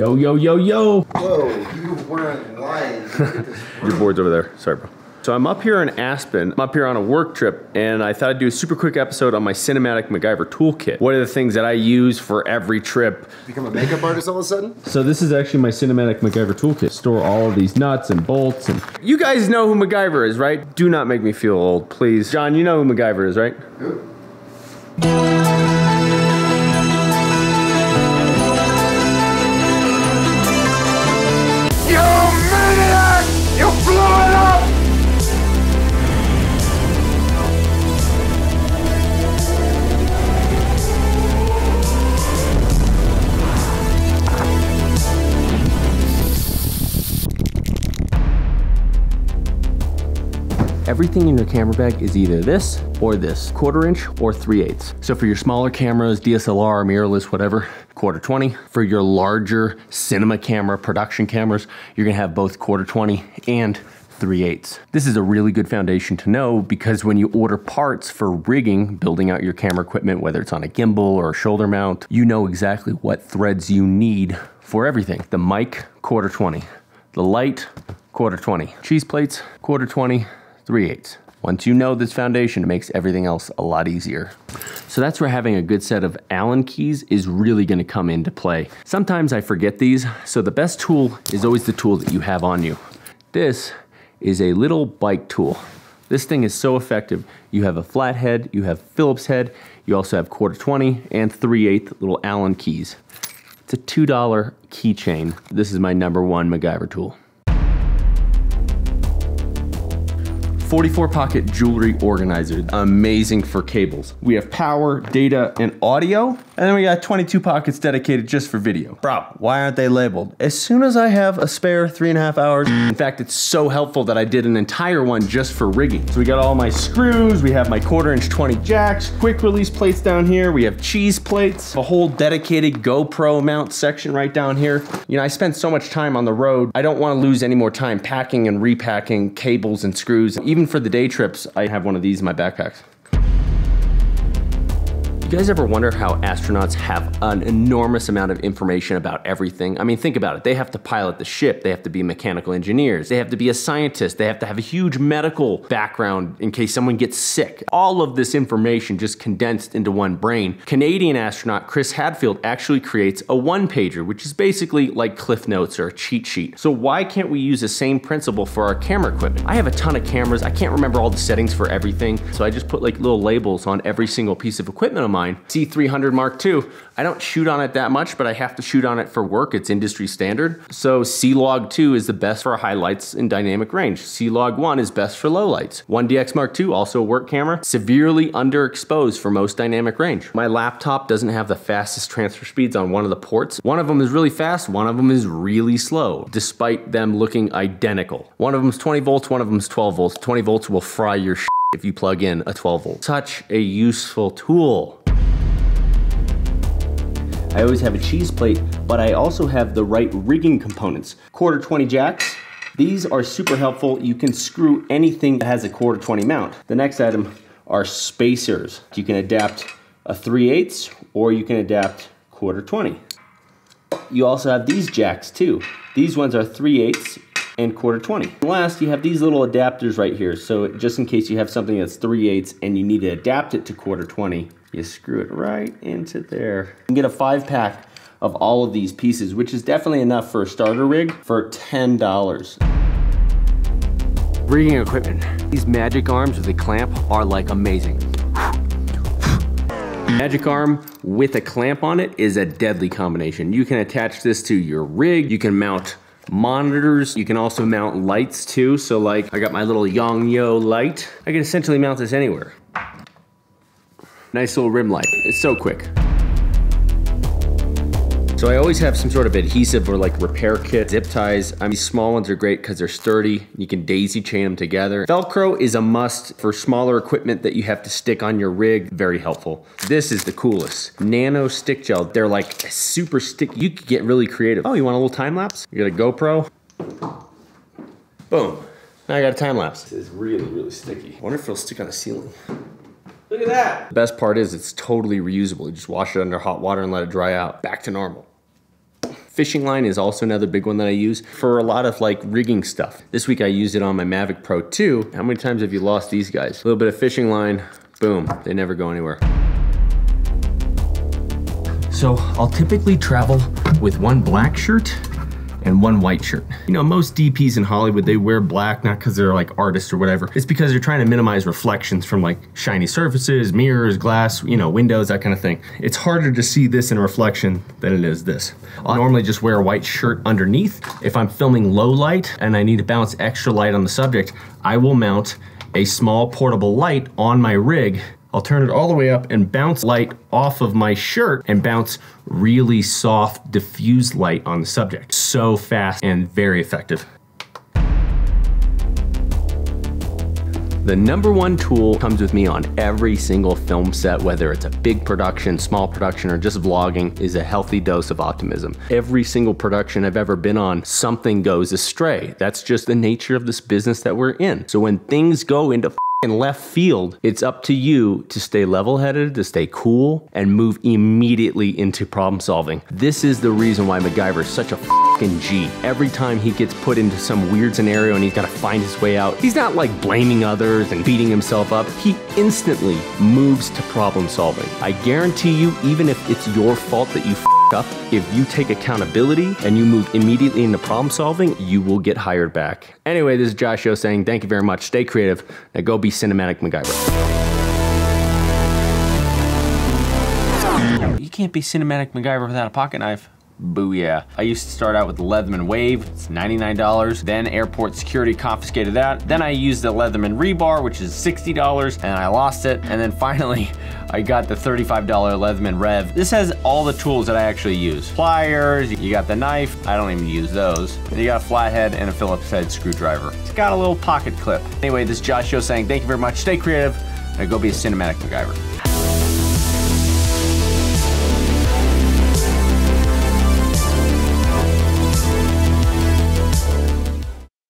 Yo, yo, yo, yo. Whoa, you weren't lying. Look at this. Your board's over there. Sorry, bro. So I'm up here in Aspen. I'm up here on a work trip, and I thought I'd do a super quick episode on my cinematic MacGyver toolkit. What are the things that I use for every trip? Become a makeup artist all of a sudden? So this is actually my cinematic MacGyver toolkit. Store all of these nuts and bolts, and you guys know who MacGyver is, right? Do not make me feel old, please. John, you know who MacGyver is, right? You Everything in your camera bag is either this or this, quarter inch or 3 eighths. So for your smaller cameras, DSLR, mirrorless, whatever, quarter 20. For your larger cinema camera, production cameras, you're gonna have both quarter 20 and 3 eighths. This is a really good foundation to know because when you order parts for rigging, building out your camera equipment, whether it's on a gimbal or a shoulder mount, you know exactly what threads you need for everything. The mic, quarter 20. The light, quarter 20. Cheese plates, quarter 20, 3 eighths. Once you know this foundation, it makes everything else a lot easier. So that's where having a good set of Allen keys is really gonna come into play. Sometimes I forget these, so the best tool is always the tool that you have on you. This is a little bike tool. This thing is so effective. You have a flat head, you have Phillips head, you also have quarter 20 and 3 8 little Allen keys. It's a $2 keychain. This is my number one MacGyver tool. 44 pocket jewelry organizer, amazing for cables. We have power, data, and audio, and then we got 22 pockets dedicated just for video. Bro, why aren't they labeled? As soon as I have a spare three and a half hours, in fact, it's so helpful that I did an entire one just for rigging. So we got all my screws, we have my quarter inch 20 jacks, quick release plates down here, we have cheese plates, a whole dedicated GoPro mount section right down here. You know, I spend so much time on the road, I don't wanna lose any more time packing and repacking cables and screws. Even for the day trips, I have one of these in my backpacks. You guys ever wonder how astronauts have an enormous amount of information about everything? I mean, think about it. They have to pilot the ship, they have to be mechanical engineers, they have to be a scientist, they have to have a huge medical background in case someone gets sick. All of this information just condensed into one brain. Canadian astronaut Chris Hadfield actually creates a one pager, which is basically like Cliff Notes or a cheat sheet. So, why can't we use the same principle for our camera equipment? I have a ton of cameras, I can't remember all the settings for everything, so I just put like little labels on every single piece of equipment of mine. C300 Mark II, I don't shoot on it that much, but I have to shoot on it for work. It's industry standard. So C-Log 2 is the best for highlights in dynamic range. C-Log 1 is best for lowlights. 1DX Mark II, also a work camera, severely underexposed for most dynamic range. My laptop doesn't have the fastest transfer speeds on one of the ports. One of them is really fast, one of them is really slow, despite them looking identical. One of them is 20 volts, one of them is 12 volts. 20 volts will fry your if you plug in a 12 volt. Such a useful tool. I always have a cheese plate, but I also have the right rigging components. Quarter 20 jacks. These are super helpful. You can screw anything that has a quarter 20 mount. The next item are spacers. You can adapt a 3 8 or you can adapt quarter 20. You also have these jacks too. These ones are 3 8 and quarter 20. And last, you have these little adapters right here. So just in case you have something that's 3 8 and you need to adapt it to quarter 20, you screw it right into there. You can get a five pack of all of these pieces, which is definitely enough for a starter rig for $10. Rigging equipment. These magic arms with a clamp are like amazing. Magic arm with a clamp on it is a deadly combination. You can attach this to your rig, you can mount monitors. You can also mount lights too. So like I got my little Yongnuo light. I can essentially mount this anywhere. Nice little rim light. It's so quick. So I always have some sort of adhesive or like repair kit, zip ties. I mean, small ones are great because they're sturdy. You can daisy chain them together. Velcro is a must for smaller equipment that you have to stick on your rig. Very helpful. This is the coolest. Nano stick gel. They're like super sticky. You could get really creative. Oh, you want a little time lapse? You got a GoPro? Boom. Now I got a time lapse. This is really, really sticky. I wonder if it'll stick on the ceiling. Look at that. The best part is it's totally reusable. You just wash it under hot water and let it dry out. Back to normal. Fishing line is also another big one that I use for a lot of like rigging stuff. This week I used it on my Mavic Pro 2. How many times have you lost these guys? A little bit of fishing line, boom, they never go anywhere. So I'll typically travel with one black shirt and one white shirt. You know, most DPs in Hollywood, they wear black, not because they're like artists or whatever. It's because they're trying to minimize reflections from like shiny surfaces, mirrors, glass, you know, windows, that kind of thing. It's harder to see this in a reflection than it is this. I'll normally just wear a white shirt underneath. If I'm filming low light and I need to bounce extra light on the subject, I will mount a small portable light on my rig I'll turn it all the way up and bounce light off of my shirt and bounce really soft diffused light on the subject. So fast and very effective. The number one tool comes with me on every single film set, whether it's a big production, small production, or just vlogging, is a healthy dose of optimism. Every single production I've ever been on, something goes astray. That's just the nature of this business that we're in. So when things go into in left field, it's up to you to stay level headed, to stay cool, and move immediately into problem solving. This is the reason why MacGyver is such a fucking G. Every time he gets put into some weird scenario and he's got to find his way out, he's not like blaming others and beating himself up. He instantly moves to problem solving. I guarantee you, even if it's your fault that you up, if you take accountability and you move immediately into problem solving, you will get hired back. Anyway, this is Josh saying thank you very much. Stay creative. Now go be cinematic MacGyver. You can't be cinematic MacGyver without a pocket knife. Booyah. I used to start out with the Leatherman Wave, it's $99. Then airport security confiscated that. Then I used the Leatherman Rebar, which is $60, and I lost it. And then finally, I got the $35 Leatherman Rev. This has all the tools that I actually use. Pliers, you got the knife, I don't even use those. And you got a flathead and a Phillips head screwdriver. It's got a little pocket clip. Anyway, this is Josh saying thank you very much, stay creative, and go be a cinematic MacGyver.